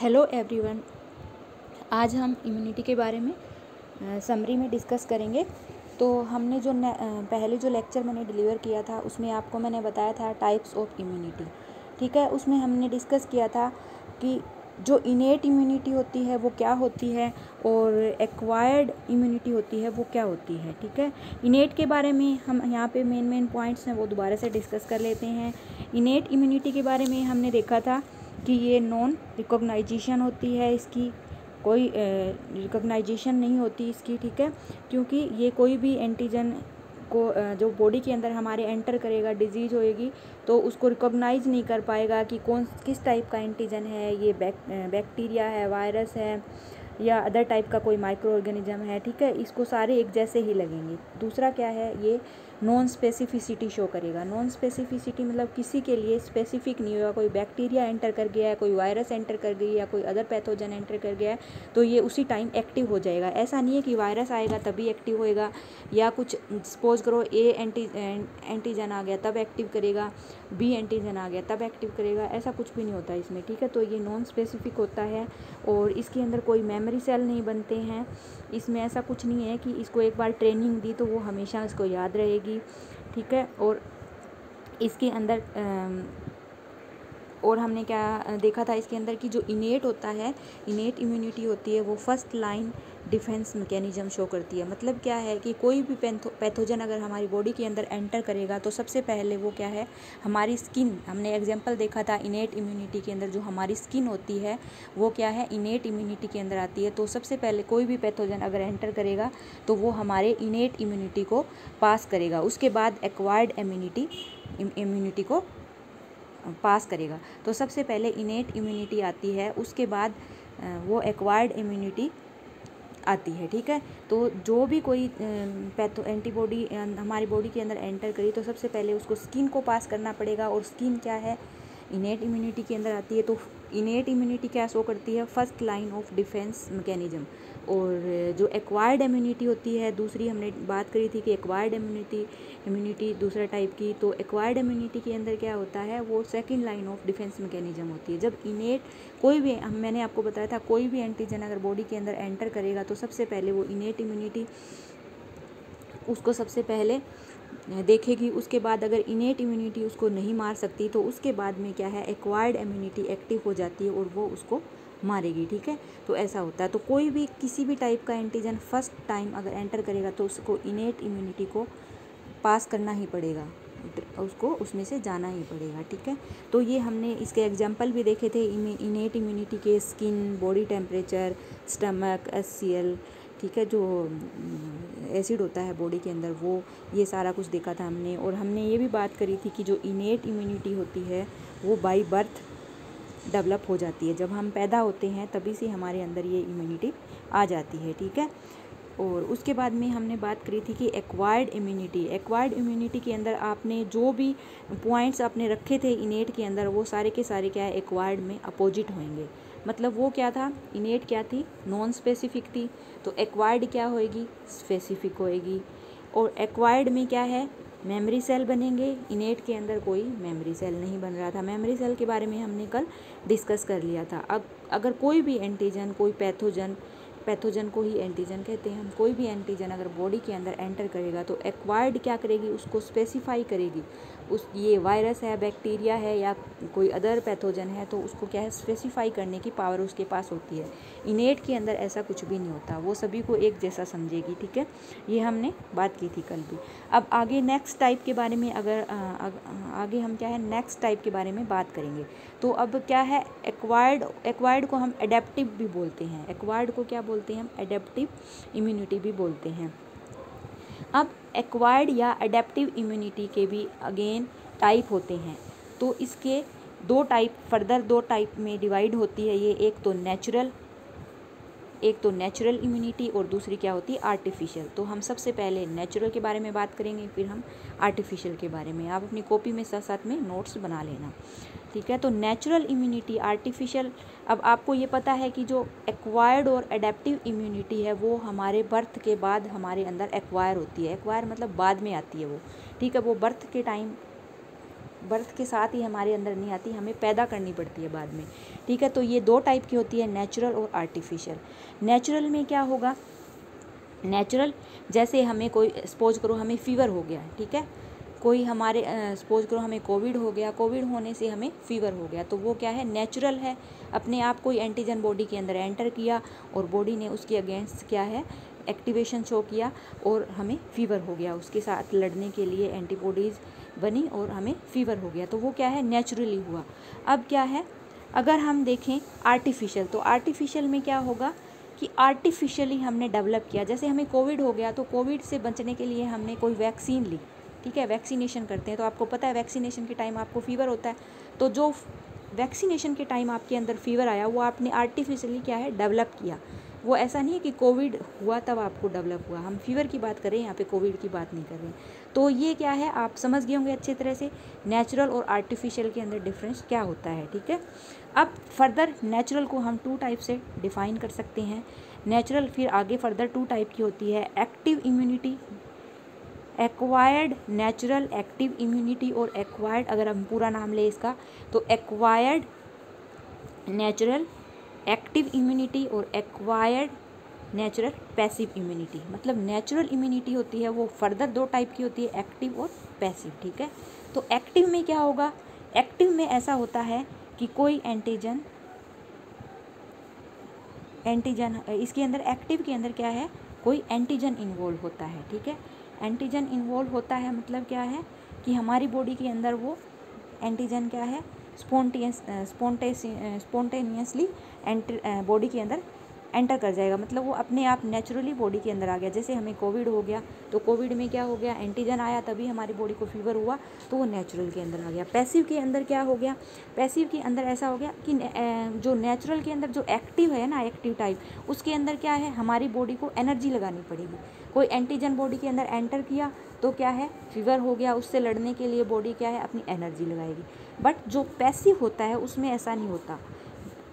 Hello everyone, आज हम immunity के बारे में समरी में डिस्कस करेंगे। तो हमने जो पहले जो लेक्चर मैंने डिलीवर किया था, उसमें आपको मैंने बताया था टाइप्स ऑफ़ इम्यूनिटी ठीक है? उसमें हमने डिस्कस किया था कि जो इनेट इम्यूनिटी होती है, वो क्या होती है, और एक्वायर्ड इम्यूनिटी होती है, वो क्या होती है, ठीक है? इनेट के बारे में हम, यहाँ पे मेन मेन पॉइंट्स हैं, वो दोबारा से डिस्कस कर लेते हैं। इनेट इम्यूनिटी के बारे में हमने देखा था कि ये नॉन रिकॉग्नाइजेशन होती है इसकी, कोई रिकॉग्नाइजेशन नहीं होती इसकी, ठीक है? क्योंकि ये कोई भी एंटीजन को जो बॉडी के अंदर हमारे एंटर करेगा डिज़ीज़ होएगी तो उसको रिकॉग्नाइज नहीं कर पाएगा कि कौन, किस टाइप का एंटीजन है, ये बैक बैक्टीरिया है वायरस है, या अदर टाइप का कोई माइक्रो ऑर्गेनिज्म है, ठीक है? इसको सारे एक जैसे ही लगेंगे। दूसरा क्या है? ये नॉन स्पेसिफिसिटी शो करेगा। नॉन स्पेसिफिसिटी मतलब किसी के लिए स्पेसिफिक नहीं होगा। कोई बैक्टीरिया एंटर कर गया है, कोई वायरस एंटर कर गई या कोई अदर पैथोजन एंटर कर गया है तो ये उसी टाइम एक्टिव हो जाएगा। ऐसा नहीं है कि वायरस आएगा तभी एक्टिव होएगा या कुछ, सपोज़ करो ए एंटी, एंटीजन आ गया तब एक्टिव करेगा, बी एंटीजन आ गया तब एक्टिव करेगा, ऐसा कुछ भी नहीं होता इसमें, ठीक है? तो ये नॉन स्पेसिफिक होता है और इसके अंदर कोई मेमोरी सेल नहीं बनते हैं। इसमें ऐसा कुछ नहीं है कि इसको एक बार ट्रेनिंग दी तो वो हमेशा इसको याद रहेगी, ठीक है? और इसके अंदर और हमने क्या देखा था इसके अंदर कि जो इनेट होता है इनेट इम्यूनिटी होती है, वो first line defence mechanism show करती है। मतलब क्या है कि कोई भी पैथोजन अगर हमारी बॉडी के अंदर एंटर करेगा तो सबसे पहले वो क्या है, हमारी स्किन हमने एग्जांपल देखा था इनेट इम्यूनिटी के अंदर, जो हमारी स्किन होती है, वो क्या है इनेट इम्यूनिटी के अंदर आती है। तो सबसे पहले कोई भी पैथोजन अगर एंटर करेगा तो वो हमारे इनेट इम्यूनिटी को पास करेगा। उसके बाद एक्वायर्ड इम्यूनिटी इम्यूनिटी को पास करेगा। तो सबसे पहले इनेट इम्यूनिटी आती है, उसके बाद वो एक्वायर्ड इम्यूनिटी आती है, ठीक है? तो जो भी कोई पैथो, एंटीबॉडी हमारी बॉडी के अंदर एंटर करी तो सबसे पहले उसको स्किन को पास करना पड़ेगा और स्किन क्या है? इनेट इम्यूनिटी के अंदर आती है तो इनेट इम्यूनिटी क्या शो करती है? First line of defence mechanism. और जो एक्वायर्ड इम्यूनिटी होती है, दूसरी हमने बात करी थी कि एक्वायर्ड इम्यूनिटी इम्यूनिटी दूसरा टाइप की तो एक्वायर्ड इम्यूनिटी के अंदर क्या होता है, वो second line of defence mechanism होती है। जब इनेट कोई भी, हम, मैंने आपको बताया था, कोई भी एंटीजन अगर बॉडी के अंदर एंटर करेगा तो सबसे पहले वो इनेट इम्यूनिटी उसको सबसे पहले देखेगी। उसके बाद अगर इनेट इम्यूनिटी उसको नहीं मार सकती तो उसके बाद में क्या है एक्वायर्ड इम्यूनिटी एक्टिव हो जाती है और वो उसको मारेगी, ठीक है? तो ऐसा होता है। तो कोई भी, किसी भी टाइप का एंटीजन फ़र्स्ट टाइम अगर एंटर करेगा तो उसको इनेट इम्यूनिटी को पास करना ही पड़ेगा। उसको, उसमें से जाना ही पड़ेगा, ठीक है? तो ये हमने इसके एग्जांपल भी देखे थे इनेट इम्यूनिटी के skin body temperature stomach SCL ठीक है? जो एसिड होता है बॉडी के अंदर, वो, ये सारा कुछ देखा था हमने। और हमने ये भी बात करी थी कि जो इनेट इम्यूनिटी होती है, वो बाई बर्थ डेवलप हो जाती है। जब हम पैदा होते हैं, तभी से हमारे अंदर ये इम्यूनिटी आ जाती है, ठीक है? और उसके बाद में हमने बात करी थी कि एक्वायर्ड इम्यूनिटी एक्वायर्ड इम्यूनिटी के अंदर आपने जो भी पॉइंट्स आपने रखे थे इनेट के अंदर, वो सारे के सारे क्या है एक्वायर्ड में अपोजिट होंगे। मतलब वो क्या था? इनेट क्या थी? नॉन स्पेसिफिक थी। तो एक्वायर्ड क्या होएगी? स्पेसिफिक होएगी। और एक्वायर्ड में क्या है? मेमोरी सेल बनेंगे। इनेट के अंदर कोई मेमोरी सेल नहीं बन रहा था। मेमोरी सेल के बारे में हमने कल डिस्कस कर लिया था। अब अगर कोई भी एंटीजन, कोई पैथोजन पैथोजन को ही एंटीजन कहते हैं, हम कोई भी एंटीजन अगर बॉडी के अंदर एंटर करेगा तो एक्वायर्ड क्या करेगी? उसको स्पेसिफाई करेगी। उस, ये वायरस है, बैक्टीरिया है या कोई अदर पैथोजन है तो उसको क्या है स्पेसिफाई करने की पावर उसके पास होती है। इनेट के अंदर ऐसा कुछ भी नहीं होता, वो सभी को एक जैसा समझेगी, ठीक है? ये हमने बात की थी कल भी। अब आगे नेक्स्ट टाइप के बारे में अगर आगे हम क्या है नेक्स्ट टाइप के बारे में बात करेंगे। तो अब क्या है एक्वायर्ड एक्वायर्ड को हम एडेप्टिव भी बोलते हैं। एक्वायर्ड को क्या बोलते हैं हम? एडेप्टिव इम्यूनिटी भी बोलते हैं। अब एक्वायर्ड या अडेप्टिव इम्यूनिटी के भी अगेन टाइप होते हैं। तो इसके दो टाइप फर्दर दो टाइप में डिवाइड होती है। ये एक तो नेचुरल एक तो नेचुरल इम्यूनिटी और दूसरी क्या होती है? आर्टिफिशियल तो हम सबसे पहले नेचुरल के बारे में बात करेंगे, फिर हम आर्टिफिशियल के बारे में। आप अपनी कॉपी में साथ साथ में नोट्स बना लेना। ठीक है? तो नेचुरल इम्यूनिटी आर्टिफिशियल अब आपको ये पता है कि जो एक्वायर्ड और अडेप्टिव इम्यूनिटी है, वो हमारे बर्थ के बाद हमारे अंदर एक्वायर होती है। एक्वायर मतलब बाद में आती है वो। ठीक है? वो बर्थ के टाइम बर्थ के साथ ही हमारे अंदर नहीं आती, हमें पैदा करनी पड़ती है बाद में। ठीक है तो ये दो टाइप की होती है, नेचुरल और आर्टिफिशियल। नेचुरल में क्या होगा? नेचुरल, जैसे हमें कोई, सपोज़ करो हमें फीवर हो गया, ठीक है? कोई हमारे सपोज़ करो हमें कोविड हो गया, कोविड होने से हमें फीवर हो गया तो वो क्या है? नेचुरल है। अपने आप कोई एंटीजन बॉडी के अंदर एंटर किया और बॉडी ने उसके अगेंस्ट क्या है? एक्टिवेशन शो किया और हमें फीवर हो गया, उसके साथ लड़ने के लिए एंटीबॉडीज़ बनी और हमें फीवर हो गया। तो वो क्या है? नेचुरली हुआ। अब क्या है? अगर हम देखें आर्टिफिशियल तो आर्टिफिशियल में क्या होगा कि आर्टिफिशियली हमने डेवलप किया। जैसे हमें कोविड हो गया तो कोविड से बचने के लिए हमने कोई वैक्सीन ली। ठीक है? वैक्सीनेशन करते हैं। तो आपको पता है वैक्सीनेशन के टाइम आपको फीवर होता है। तो जो वैक्सीनेशन के टाइम आपके अंदर फीवर आया, वो आपने आर्टिफिशियली क्या है? डेवलप किया। वो ऐसा नहीं है कि कोविड हुआ तब आपको डेवलप हुआ। हम फीवर की बात कर यहाँ पे कोविड की बात नहीं कर रहे तो ये क्या है? आप समझ गए होंगे अच्छे तरह से, नेचुरल और आर्टिफिशियल के अंदर डिफरेंस क्या होता है, ठीक है? अब फर्दर नेचुरल को हम टू टाइप से डिफाइन कर सकते हैं। नेचुरल फिर आगे फर्दर टू टाइप की होती है, active immunity, acquired natural active immunity और एक्वायर्ड अगर हम पूरा नाम लें इसका तो एक्वायर्ड नेचुरल एक्टिव इम्यूनिटी और एक्वायर्ड नेचुरल पैसिव इम्यूनिटी। मतलब नेचुरल इम्यूनिटी होती है, वो फर्दर दो टाइप की होती है, एक्टिव और पैसिव, ठीक है? तो एक्टिव में क्या होगा? एक्टिव में ऐसा होता है कि कोई एंटीजन एंटीजन, इसके अंदर, एक्टिव के अंदर क्या है? कोई एंटीजन इन्वॉल्व होता है, ठीक है? एंटीजन इन्वॉल्व होता है मतलब क्या है? कि हमारी बॉडी के अंदर वो एंटीजन क्या है? स्पोन्टियस स्पोन्टेनियसली एंटर बॉडी के अंदर एंटर कर जाएगा। मतलब वो अपने आप नेचुरली बॉडी के अंदर आ गया। जैसे हमें कोविड हो गया तो कोविड में क्या हो गया? एंटीजन आया, तभी हमारी बॉडी को फीवर हुआ तो वो नेचुरल के अंदर आ गया। पैसिव के अंदर क्या हो गया? पैसिव के अंदर ऐसा हो गया कि जो नेचुरल के अंदर जो एक्टिव है ना, एक्टिव टाइप, उसके अंदर क्या है? हमारी बॉडी को एनर्जी लगानी पड़ेगी। कोई एंटीजन बॉडी के अंदर एंटर किया तो क्या है? फीवर हो गया, उससे लड़ने के लिए बॉडी क्या है? अपनी एनर्जी लगाएगी। बट जो पैसिव होता है, उसमें ऐसा नहीं होता।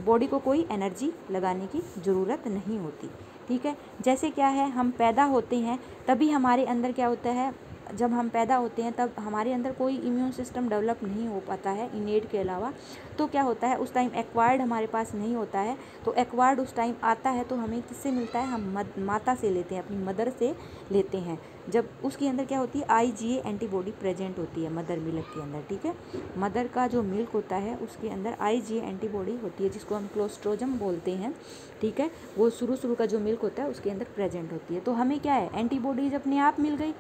बॉडी को कोई एनर्जी लगाने की ज़रूरत नहीं होती। ठीक है? जैसे क्या है? हम पैदा होते हैं, तभी हमारे अंदर क्या होता है? जब हम पैदा होते हैं तब हमारे अंदर कोई इम्यून सिस्टम डेवलप नहीं हो पाता है इनेट के अलावा। तो क्या होता है उस टाइम एक्वायर्ड हमारे पास नहीं होता है। तो एक्वायर्ड उस टाइम आता है तो हमें किससे मिलता है? हम मद, माता से लेते हैं अपनी मदर से लेते हैं। जब उसके अंदर क्या होती है आई जी एंटीबॉडी प्रेजेंट होती है मदर मिल्क के अंदर ठीक है? मदर का जो मिल्क होता है उसके अंदर आई जी एंटीबॉडी होती है जिसको हम क्लोस्ट्रोजम बोलते हैं ठीक है? वो शुरू शुरू का जो मिल्क होता है उसके अंदर प्रेजेंट होती है। तो हमें क्या है एंटीबॉडीज अपने आप मिल गई।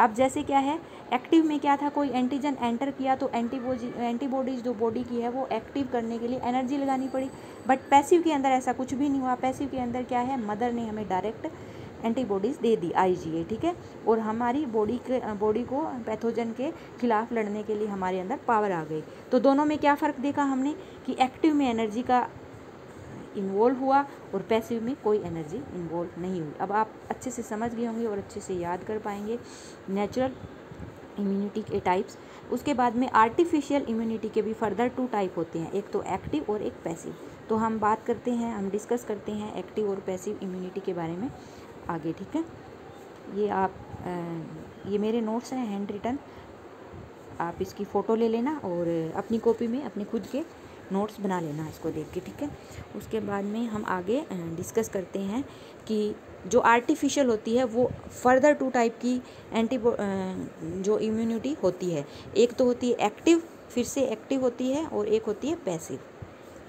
अब जैसे क्या है एक्टिव में क्या था, कोई एंटीजन एंटर किया तो एंटीबॉडी एंटीबॉडीज जो बॉडी की है वो एक्टिव करने के लिए एनर्जी लगानी पड़ी। बट पैसिव के अंदर ऐसा कुछ भी नहीं हुआ। पैसिव के अंदर क्या है मदर ने हमें डायरेक्ट एंटीबॉडीज़ दे दी आई ठीक है? और हमारी बॉडी के बॉडी को पैथोजन के खिलाफ लड़ने के लिए हमारे अंदर पावर आ गई। तो दोनों में क्या फ़र्क देखा हमने कि एक्टिव में एनर्जी का इन्वॉल्व हुआ और पैसिव में कोई एनर्जी इन्वॉल्व नहीं हुई। अब आप अच्छे से समझ गए होंगे और अच्छे से याद कर पाएँगे। नेचुरल इम्यूनिटी के टाइप्स उसके बाद में आर्टिफिशियल इम्यूनिटी के भी फर्दर टू टाइप होते हैं। एक तो एक्टिव और एक पैसिव तो हम बात करते हैं, हम डिस्कस करते हैं एक्टिव और पैसिव इम्यूनिटी के बारे में आगे, ठीक है? ये आप ये मेरे नोट्स हैं हैंड रिटन आप इसकी फ़ोटो ले लेना और अपनी कॉपी में अपने खुद के नोट्स बना लेना इसको देख के, ठीक है? उसके बाद में हम आगे डिस्कस करते हैं कि जो आर्टिफिशियल होती है, वो फर्दर टू टाइप की एंटी जो इम्यूनिटी होती है। एक तो होती है एक्टिव फिर से एक्टिव होती है और एक होती है पैसिव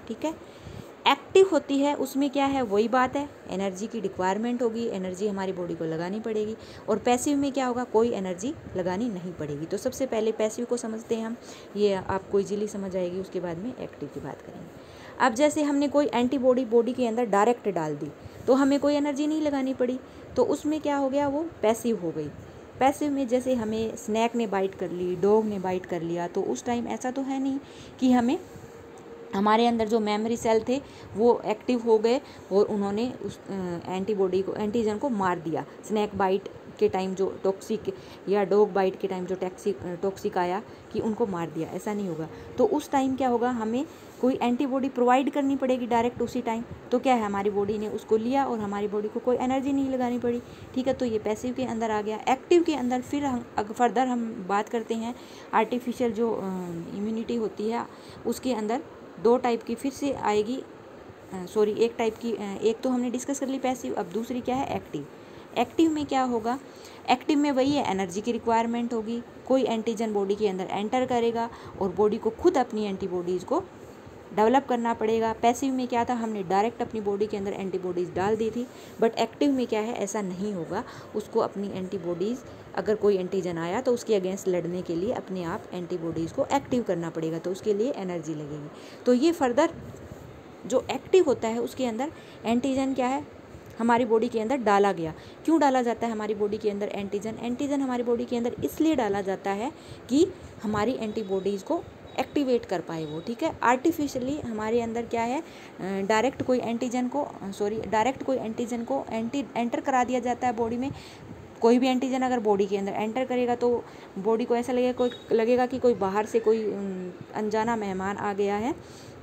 ठीक है? एक्टिव होती है, उसमें क्या है, वही बात है एनर्जी की रिक्वायरमेंट होगी एनर्जी हमारी बॉडी को लगानी पड़ेगी और पैसिव में क्या होगा, कोई एनर्जी लगानी नहीं पड़ेगी। तो सबसे पहले पैसिव को समझते हैं हम, ये आपको इजीली समझ आएगी, उसके बाद में एक्टिव की बात करेंगे। अब जैसे हमने कोई एंटीबॉडी बॉडी के अंदर डायरेक्ट डाल दी तो हमें कोई एनर्जी नहीं लगानी पड़ी तो उसमें क्या हो गया, वो पैसिव हो गई। पैसिव में जैसे हमें स्नैक ने बाइट कर ली डॉग ने बाइट कर लिया तो उस टाइम ऐसा तो है नहीं कि हमें हमारे अंदर जो मेमोरी सेल थे, वो एक्टिव हो गए और उन्होंने उस एंटीबॉडी को एंटीजन को मार दिया। स्नैक बाइट के टाइम जो टॉक्सिक या डॉग बाइट के टाइम जो टैक्सिक टॉक्सिक आया कि उनको मार दिया। ऐसा नहीं होगा। तो उस टाइम क्या होगा? हमें कोई एंटीबॉडी प्रोवाइड करनी पड़ेगी डायरेक्ट उसी टाइम तो क्या है? हमारी बॉडी ने उसको लिया और हमारी बॉडी को कोई एनर्जी नहीं लगानी पड़ी। ठीक है? तो ये पैसिव के अंदर आ गया। एक्टिव के अंदर फिर हम फर्दर हम बात करते हैं। आर्टिफिशियल जो इम्यूनिटी होती है, उसके अंदर दो टाइप की फिर से आएगी सॉरी एक टाइप की एक तो हमने डिस्कस कर ली पैसिव अब दूसरी क्या है? एक्टिव एक्टिव में क्या होगा? एक्टिव में वही है एनर्जी की रिक्वायरमेंट होगी। कोई एंटीजन बॉडी के अंदर एंटर करेगा और बॉडी को खुद अपनी एंटीबॉडीज़ को डेवलप करना पड़ेगा। पैसिव में क्या था, हमने डायरेक्ट अपनी बॉडी के अंदर एंटीबॉडीज़ डाल दी थी, बट एक्टिव में क्या है, ऐसा नहीं होगा। उसको अपनी एंटीबॉडीज़, अगर कोई एंटीजन आया तो उसके अगेंस्ट लड़ने के लिए अपने आप एंटीबॉडीज़ को एक्टिव करना पड़ेगा तो उसके लिए एनर्जी लगेगी। तो ये फर्दर जो एक्टिव होता है, उसके अंदर एंटीजन क्या है, हमारी बॉडी के अंदर डाला गया। क्यों डाला जाता है हमारी बॉडी के अंदर एंटीजन? एंटीजन हमारी बॉडी के अंदर इसलिए डाला जाता है कि हमारी एंटीबॉडीज़ को एक्टिवेट कर पाए वो, ठीक है? आर्टिफिशियली हमारे अंदर क्या है डायरेक्ट कोई एंटीजन को सॉरी डायरेक्ट कोई एंटीजन को एंटी एंटर करा दिया जाता है बॉडी में। कोई भी एंटीजन अगर बॉडी के अंदर एंटर करेगा तो बॉडी को ऐसा लगेगा, कोई, लगेगा कि कोई बाहर से कोई अनजाना मेहमान आ गया है।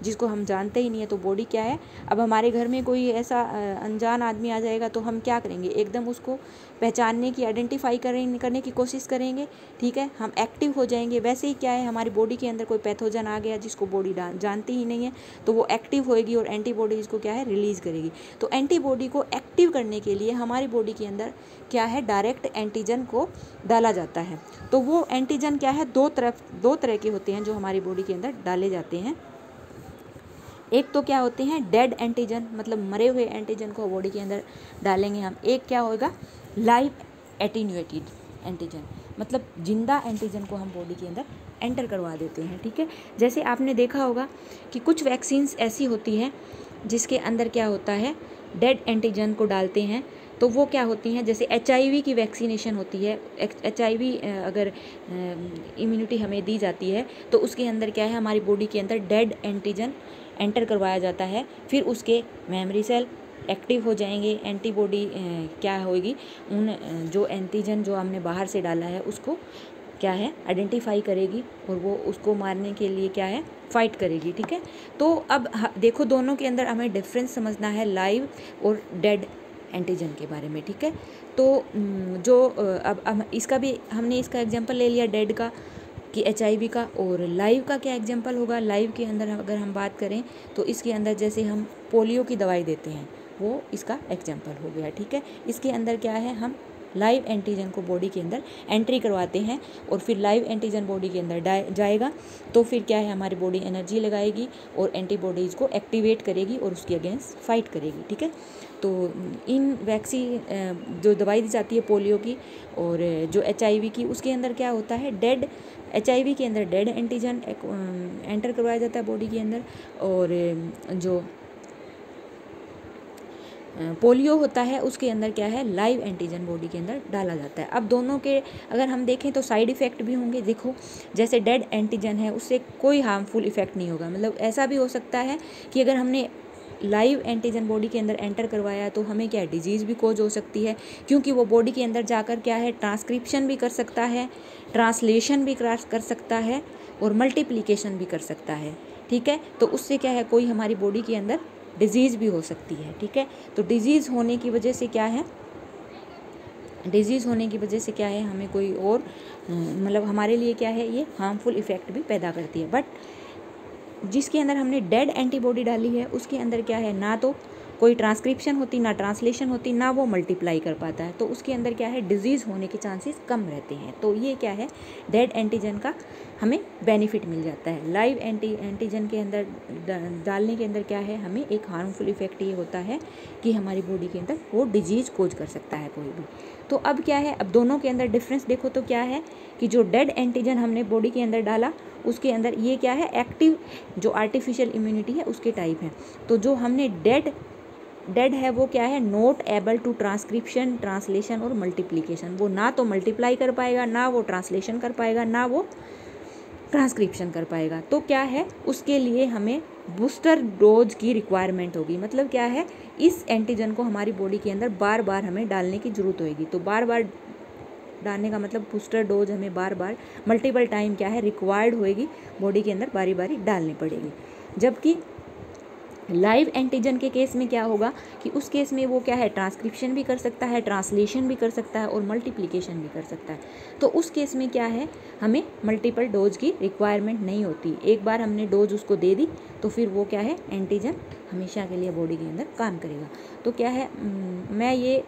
जिसको हम जानते ही नहीं है तो बॉडी क्या है? अब हमारे घर में कोई ऐसा अनजान आदमी आ जाएगा तो हम क्या करेंगे? एकदम उसको पहचानने की आइडेंटिफाई करें, करने की कोशिश करेंगे, ठीक है? हम एक्टिव हो जाएँगे। वैसे ही क्या है, हमारी बॉडी के अंदर कोई पैथोजन आ गया जिसको बॉडी जानती ही नहीं है तो वो एक्टिव होएगी और एंटीबॉडीज़ को क्या है? रिलीज़ करेगी। तो एंटीबॉडी को एक्टिव करने के लिए हमारी बॉडी के अंदर क्या है? डायरेक्ट एंटीजन को डाला जाता है। तो वो एंटीजन क्या है? दो तरफ़, दो तरह के होते हैं जो हमारी बॉडी के अंदर डाले जाते हैं। एक तो क्या होते हैं डेड एंटीजन मतलब मरे हुए एंटीजन को बॉडी के अंदर डालेंगे हम। एक क्या होगा लाइव एटीन्यूएटेड एंटीजन मतलब ज़िंदा एंटीजन को हम बॉडी के अंदर एंटर करवा देते हैं, ठीक है? जैसे आपने देखा होगा कि कुछ वैक्सीन्स ऐसी होती हैं जिसके अंदर क्या होता है डेड एंटीजन को डालते हैं तो वो क्या होती हैं, जैसे एचआईवी की वैक्सीनेशन होती है। एचआईवी अगर इम्यूनिटी हमें दी जाती है तो उसके अंदर क्या है, हमारी बॉडी के अंदर डेड एंटीजन एंटर करवाया जाता है, फिर उसके मेमोरी सेल एक्टिव हो जाएँगे एंटीबॉडी क्या होगी उन जो एंटीजन जो हमने बाहर से डाला है, उसको क्या है आइडेंटिफाई करेगी और वो उसको मारने के लिए क्या है फाइट करेगी, ठीक है? तो अब देखो दोनों के अंदर हमें डिफरेंस समझना है लाइव और डेड एंटीजन के बारे में, ठीक है? तो जो अब अब इसका भी, हमने इसका एग्जांपल ले लिया डेड का कि एचआईवी का और लाइव का क्या एग्ज़ाम्पल होगा? लाइव के अंदर अगर हम बात करें तो इसके अंदर जैसे हम पोलियो की दवाई देते हैं, वो इसका एग्ज़ाम्पल हो गया, ठीक है? इसके अंदर क्या है? हम लाइव एंटीजन को बॉडी के अंदर एंट्री करवाते हैं और फिर लाइव एंटीजन बॉडी के अंदर जाएगा तो फिर क्या है, हमारी बॉडी एनर्जी लगाएगी और एंटीबॉडीज़ को एक्टिवेट करेगी और उसके अगेंस्ट फाइट करेगी, ठीक है? तो इन वैक्सीन जो दवाई दी जाती है पोलियो की और जो एचआईवी की, उसके अंदर क्या होता है, डेड, एचआईवी के अंदर डेड एंटीजन एंटर करवाया जाता है बॉडी के अंदर और जो पोलियो होता है, उसके अंदर क्या है लाइव एंटीजन बॉडी के अंदर डाला जाता है। अब दोनों के अगर हम देखें तो साइड इफ़ेक्ट भी होंगे, देखो, जैसे डेड एंटीजन है, उससे कोई हार्मफुल इफ़ेक्ट नहीं होगा। मतलब ऐसा भी हो सकता है कि अगर हमने लाइव एंटीजन बॉडी के अंदर एंटर करवाया तो हमें क्या डिज़ीज़ भी कोज हो सकती है, क्योंकि वो बॉडी के अंदर जाकर क्या है ट्रांसक्रिप्शन भी कर सकता है ट्रांसलेशन भी कर सकता है और मल्टीप्लिकेशन भी कर सकता है। ठीक है? तो उससे क्या है, कोई हमारी बॉडी के अंदर डिज़ीज़ भी हो सकती है, ठीक है? तो डिज़ीज़ होने की वजह से क्या है? डिज़ीज़ होने की वजह से क्या है? हमें कोई और मतलब हमारे लिए क्या है? ये हार्मफुल इफ़ेक्ट भी पैदा करती है। बट जिसके अंदर हमने डेड एंटीबॉडी डाली है, उसके अंदर क्या है? ना तो कोई ट्रांसक्रिप्शन होती, ना ट्रांसलेशन होती, ना वो मल्टीप्लाई कर पाता है। तो उसके अंदर क्या है डिज़ीज़ होने के चांसेस कम रहते हैं। तो ये क्या है डेड एंटीजन का हमें बेनिफिट मिल जाता है। लाइव एंटी एंटीजन के अंदर डालने के अंदर क्या है, हमें एक हार्मफुल इफ़ेक्ट ये होता है कि हमारी बॉडी के अंदर वो डिज़ीज़ कोज कर सकता है कोई भी। तो अब क्या है, अब दोनों के अंदर डिफरेंस देखो तो क्या है कि जो डेड एंटीजन हमने बॉडी के अंदर डाला, उसके अंदर ये क्या है एक्टिव जो आर्टिफिशियल इम्यूनिटी है, उसके टाइप है। तो जो हमने डेड डेड है वो क्या है? Note able to transcription translation और मल्टीप्लीकेशन वो ना तो मल्टीप्लाई कर पाएगा, ना वो ट्रांसलेशन कर पाएगा, ना वो ट्रांसक्रिप्शन कर पाएगा। तो क्या है? उसके लिए हमें बूस्टर डोज की रिक्वायरमेंट होगी। मतलब क्या है? इस एंटीजन को हमारी बॉडी के अंदर बार बार हमें डालने की ज़रूरत होगी। तो बार बार डालने का मतलब बूस्टर डोज हमें बार बार मल्टीपल टाइम क्या है? रिक्वायर्ड होएगी। बॉडी के अंदर बारी बारी डालनी पड़ेगी। जबकि लाइव एंटीजन के केस में क्या होगा कि उस केस में वो क्या है ट्रांसक्रिप्शन भी कर सकता है ट्रांसलेशन भी कर सकता है और मल्टीप्लिकेशन भी कर सकता है। तो उस केस में क्या है, हमें मल्टीपल डोज की रिक्वायरमेंट नहीं होती। एक बार हमने डोज उसको दे दी तो फिर वो क्या है एंटीजन हमेशा के लिए बॉडी के अंदर काम करेगा। तो क्या है मैं ये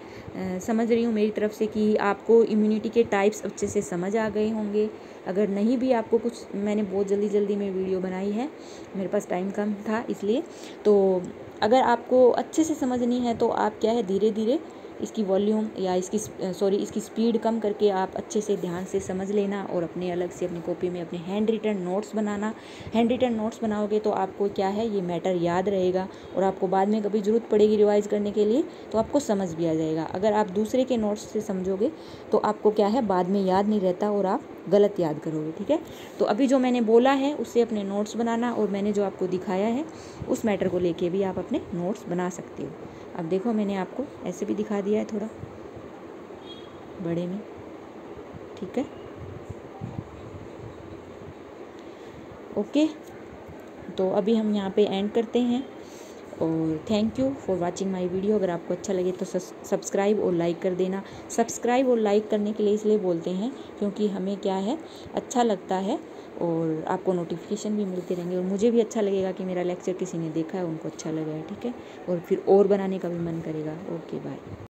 समझ रही हूँ मेरी तरफ़ से कि आपको इम्यूनिटी के टाइप्स अच्छे से समझ आ गए होंगे। अगर नहीं भी आपको कुछ, मैंने बहुत जल्दी जल्दी में वीडियो बनाई है, मेरे पास टाइम कम था इसलिए तो अगर आपको अच्छे से समझनी है तो आप क्या है धीरे धीरे इसकी वॉल्यूम या इसकी सॉरी इसकी स्पीड कम करके आप अच्छे से ध्यान से समझ लेना और अपने अलग से अपनी कॉपी में अपने हैंड रिटर्न नोट्स बनाना। हैंड रिटर्न नोट्स बनाओगे तो आपको क्या है, ये मैटर याद रहेगा और आपको बाद में कभी ज़रूरत पड़ेगी रिवाइज़ करने के लिए तो आपको समझ भी आ जाएगा। अगर आप दूसरे के नोट्स से समझोगे तो आपको क्या है, बाद में याद नहीं रहता और आप गलत याद करोगे, ठीक है? तो अभी जो मैंने बोला है उससे अपने नोट्स बनाना और मैंने जो आपको दिखाया है, उस मैटर को लेके भी आप अपने नोट्स बना सकते हो। अब देखो, मैंने आपको ऐसे भी दिखा दिया है थोड़ा। बड़े में। ठीक है? ओके। तो अभी हम यहाँ पे एंड करते हैं। और thank you for watching my video अगर आपको अच्छा लगे तो सब्सक्राइब और लाइक कर देना। सब्सक्राइब और लाइक करने के लिए इसलिए बोलते हैं, क्योंकि हमें क्या है अच्छा लगता है। और आपको नोटिफिकेशन भी मिलते रहेंगे और मुझे भी अच्छा लगेगा कि मेरा लेक्चर किसी ने देखा है, उनको अच्छा लगा है, ठीक है? और फिर और बनाने का भी मन करेगा। Okay bye